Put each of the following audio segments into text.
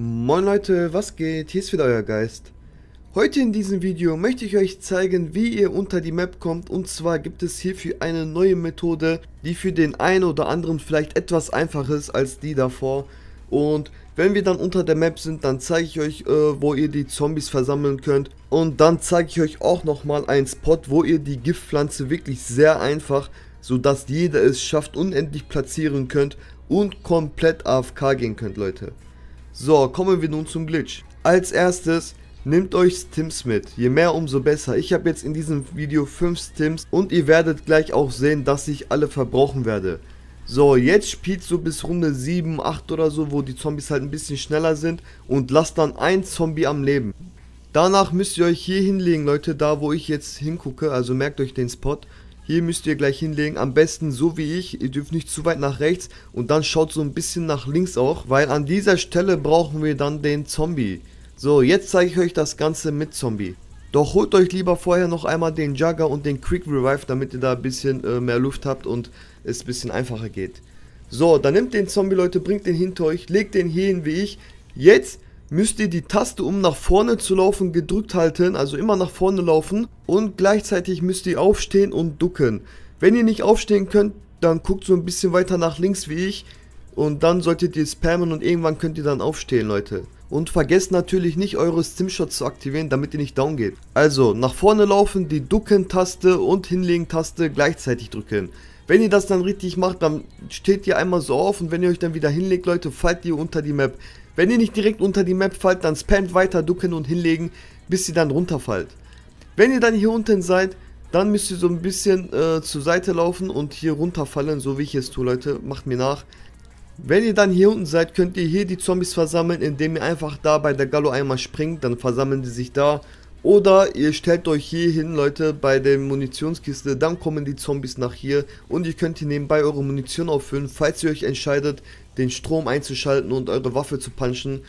Moin Leute, was geht? Hier ist wieder euer Geist. Heute in diesem Video möchte ich euch zeigen, wie ihr unter die Map kommt und zwar gibt es hierfür eine neue Methode, die für den einen oder anderen vielleicht etwas einfacher ist als die davor und wenn wir dann unter der Map sind, dann zeige ich euch, äh, wo ihr die Zombies versammeln könnt und dann zeige ich euch auch nochmal einen Spot, wo ihr die Giftpflanze wirklich sehr einfach, sodass jeder es schafft, unendlich platzieren könnt und komplett AFK gehen könnt, Leute. So, kommen wir nun zum Glitch. Als erstes Nehmt euch Stims mit, je mehr umso besser. Ich habe jetzt in diesem Video 5 Stims und ihr werdet gleich auch sehen, dass ich alle verbrauchen werde. So, jetzt spielt so bis Runde 7, 8 oder so, wo die Zombies halt ein bisschen schneller sind und lasst dann ein Zombie am Leben. Danach müsst ihr euch hier hinlegen, Leute, da wo ich jetzt hingucke, also merkt euch den Spot. Hier müsst ihr gleich hinlegen, am besten so wie ich, ihr dürft nicht zu weit nach rechts und dann schaut so ein bisschen nach links auch, weil an dieser Stelle brauchen wir dann den Zombie. So, jetzt zeige ich euch das Ganze mit Zombie. Doch holt euch lieber vorher noch einmal den Jugger und den Quick Revive, damit ihr da ein bisschen äh, mehr Luft habt und es ein bisschen einfacher geht. So, dann nehmt den Zombie, Leute, bringt den hinter euch, legt den hier hin wie ich. Jetzt müsst ihr die Taste, um nach vorne zu laufen, gedrückt halten, also immer nach vorne laufen. Und gleichzeitig müsst ihr aufstehen und ducken. Wenn ihr nicht aufstehen könnt, dann guckt so ein bisschen weiter nach links wie ich. Und dann solltet ihr spammen und irgendwann könnt ihr dann aufstehen, Leute. Und vergesst natürlich nicht eure Stimshot zu aktivieren, damit ihr nicht down geht. Also, nach vorne laufen, die Ducken-Taste und Hinlegen-Taste gleichzeitig drücken. Wenn ihr das dann richtig macht, dann steht ihr einmal so auf und wenn ihr euch dann wieder hinlegt, Leute, fallt ihr unter die Map. Wenn ihr nicht direkt unter die Map fallt, dann spamt weiter ducken und hinlegen, bis ihr dann runterfallt. Wenn ihr dann hier unten seid, dann müsst ihr so ein bisschen äh, zur Seite laufen und hier runterfallen, so wie ich es tue, Leute. Macht mir nach. Wenn ihr dann hier unten seid, könnt ihr hier die Zombies versammeln, indem ihr einfach da bei der Gallo einmal springt, dann versammeln die sich da. Oder ihr stellt euch hier hin, Leute, bei der Munitionskiste, dann kommen die Zombies nach hier und ihr könnt hier nebenbei eure Munition auffüllen, falls ihr euch entscheidet, den Strom einzuschalten und eure Waffe zu punchen.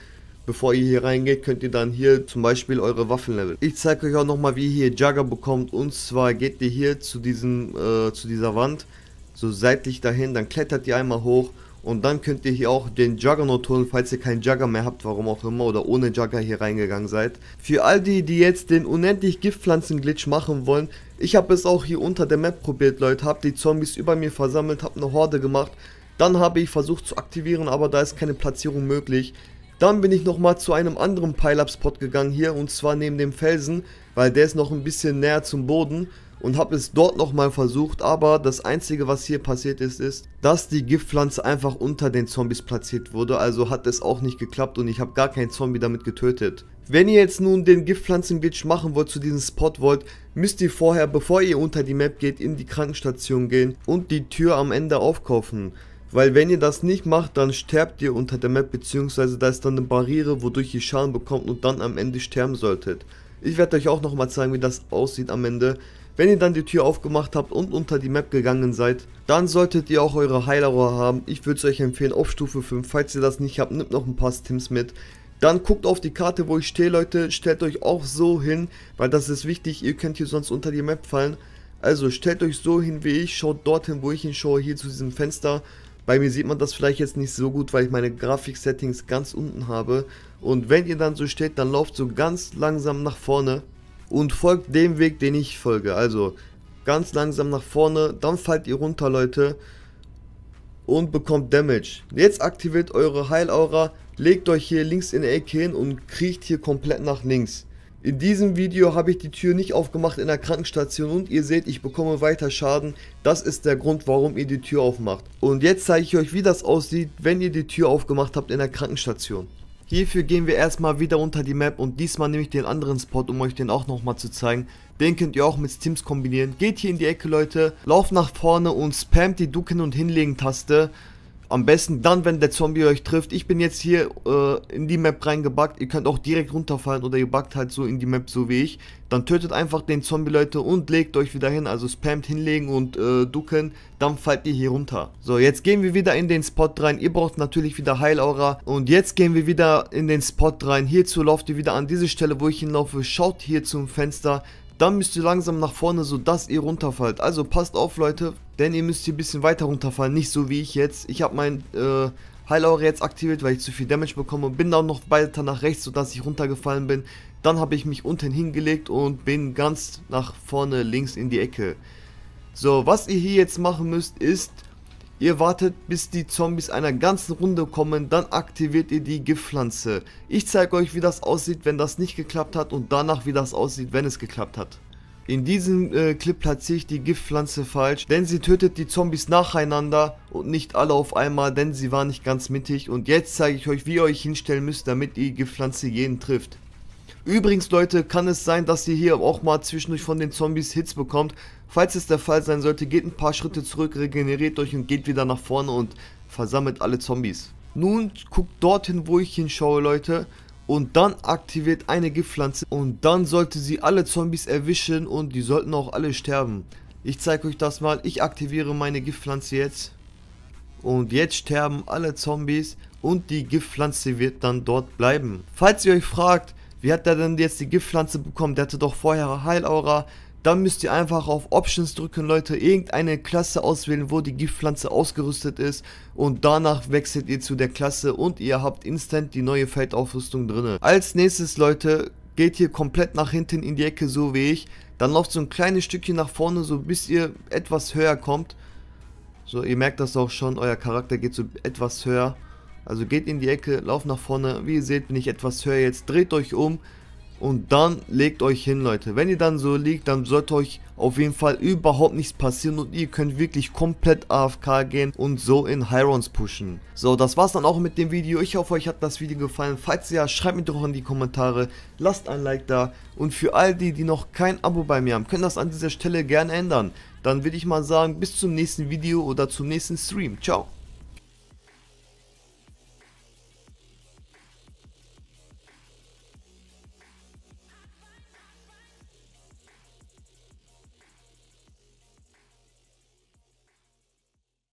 Bevor ihr hier reingeht, könnt ihr dann hier zum Beispiel eure Waffen leveln. Ich zeige euch auch nochmal, wie ihr hier Jugger bekommt. Und zwar geht ihr hier zu, diesem, äh, zu dieser Wand, so seitlich dahin, dann klettert ihr einmal hoch und dann könnt ihr hier auch den Juggernaut holen, falls ihr keinen Jugger mehr habt, warum auch immer, oder ohne Jugger hier reingegangen seid. Für all die, die jetzt den unendlich Giftpflanzen-Glitch machen wollen, ich habe es auch hier unter der Map probiert, Leute, habe die Zombies über mir versammelt, habe eine Horde gemacht. Dann habe ich versucht zu aktivieren, aber da ist keine Platzierung möglich. Dann bin ich nochmal zu einem anderen Pile-Up-Spot gegangen hier, und zwar neben dem Felsen, weil der ist noch ein bisschen näher zum Boden und habe es dort nochmal versucht, aber das einzige was hier passiert ist, ist, dass die Giftpflanze einfach unter den Zombies platziert wurde, also hat es auch nicht geklappt und ich habe gar keinen Zombie damit getötet. Wenn ihr jetzt nun den Giftpflanzen-Glitch machen wollt, zu diesem Spot wollt, müsst ihr vorher, bevor ihr unter die Map geht, in die Krankenstation gehen und die Tür am Ende aufkaufen. Weil wenn ihr das nicht macht, dann sterbt ihr unter der Map, beziehungsweise da ist dann eine Barriere, wodurch ihr Schaden bekommt und dann am Ende sterben solltet. Ich werde euch auch nochmal zeigen, wie das aussieht am Ende. Wenn ihr dann die Tür aufgemacht habt und unter die Map gegangen seid, dann solltet ihr auch eure Heilerrohr haben. Ich würde es euch empfehlen auf Stufe 5. Falls ihr das nicht habt, nimmt noch ein paar Stims mit. Dann guckt auf die Karte, wo ich stehe, Leute. Stellt euch auch so hin, weil das ist wichtig. Ihr könnt hier sonst unter die Map fallen. Also stellt euch so hin wie ich. Schaut dorthin, wo ich hinschaue, hier zu diesem Fenster. Bei mir sieht man das vielleicht jetzt nicht so gut, weil ich meine Grafik-Settings ganz unten habe. Und wenn ihr dann so steht, dann lauft so ganz langsam nach vorne und folgt dem Weg, den ich folge. Also ganz langsam nach vorne, dann fallt ihr runter, Leute. Und bekommt Damage. Jetzt aktiviert eure Heilaura, legt euch hier links in der Ecke hin und kriecht hier komplett nach links. In diesem Video habe ich die Tür nicht aufgemacht in der Krankenstation und ihr seht, ich bekomme weiter Schaden. Das ist der Grund, warum ihr die Tür aufmacht. Und jetzt zeige ich euch, wie das aussieht, wenn ihr die Tür aufgemacht habt in der Krankenstation. Hierfür gehen wir erstmal wieder unter die Map und diesmal nehme ich den anderen Spot, um euch den auch nochmal zu zeigen. Den könnt ihr auch mit Stims kombinieren. Geht hier in die Ecke, Leute, lauft nach vorne und spammt die Ducken und Hinlegen Taste. Am besten dann, wenn der Zombie euch trifft. Ich bin jetzt hier äh, in die Map reingebackt. Ihr könnt auch direkt runterfallen oder ihr backt halt so in die Map so wie ich. Dann tötet einfach den Zombie, Leute, und legt euch wieder hin. Also spammt hinlegen und äh, ducken. Dann fallt ihr hier runter. So, jetzt gehen wir wieder in den Spot rein. Ihr braucht natürlich wieder Heilaura. Und jetzt gehen wir wieder in den Spot rein. Hierzu lauft ihr wieder an diese Stelle, wo ich hinlaufe. Schaut hier zum Fenster. Dann müsst ihr langsam nach vorne, sodass ihr runterfallt. Also passt auf, Leute, denn ihr müsst hier ein bisschen weiter runterfallen. Nicht so wie ich jetzt. Ich habe mein äh, Heilaure jetzt aktiviert, weil ich zu viel Damage bekomme und bin dann noch weiter nach rechts, sodass ich runtergefallen bin. Dann habe ich mich unten hingelegt und bin ganz nach vorne links in die Ecke. So, was ihr hier jetzt machen müsst ist, ihr wartet bis die Zombies einer ganzen Runde kommen, dann aktiviert ihr die Giftpflanze. Ich zeige euch wie das aussieht, wenn das nicht geklappt hat und danach wie das aussieht, wenn es geklappt hat. In diesem äh, Clip platziere ich die Giftpflanze falsch, denn sie tötet die Zombies nacheinander und nicht alle auf einmal, denn sie war nicht ganz mittig. Und jetzt zeige ich euch, wie ihr euch hinstellen müsst, damit die Giftpflanze jeden trifft. Übrigens Leute, kann es sein, dass ihr hier auch mal zwischendurch von den Zombies Hits bekommt. Falls es der Fall sein sollte, geht ein paar Schritte zurück, regeneriert euch und geht wieder nach vorne und versammelt alle Zombies. Nun guckt dorthin, wo ich hinschaue Leute und dann aktiviert eine Giftpflanze und dann sollte sie alle Zombies erwischen und die sollten auch alle sterben. Ich zeige euch das mal, ich aktiviere meine Giftpflanze jetzt und jetzt sterben alle Zombies und die Giftpflanze wird dann dort bleiben. Falls ihr euch fragt, wie hat er denn jetzt die Giftpflanze bekommen, der hatte doch vorher Heilaura, dann müsst ihr einfach auf Options drücken, Leute, irgendeine Klasse auswählen, wo die Giftpflanze ausgerüstet ist und danach wechselt ihr zu der Klasse und ihr habt instant die neue Feldaufrüstung drin. Als nächstes, Leute, geht ihr komplett nach hinten in die Ecke, so wie ich, dann lauft so ein kleines Stückchen nach vorne, so bis ihr etwas höher kommt. So, ihr merkt das auch schon, euer Charakter geht so etwas höher. Also geht in die Ecke, lauft nach vorne, wie ihr seht bin ich etwas höher jetzt, dreht euch um und dann legt euch hin, Leute. Wenn ihr dann so liegt, dann sollte euch auf jeden Fall überhaupt nichts passieren und ihr könnt wirklich komplett AFK gehen und so in Hirons pushen. So, das war's dann auch mit dem Video. Ich hoffe, euch hat das Video gefallen. Falls ja, schreibt mir doch in die Kommentare, lasst ein Like da und für all die, die noch kein Abo bei mir haben, können das an dieser Stelle gerne ändern. Dann würde ich mal sagen, bis zum nächsten Video oder zum nächsten Stream. Ciao.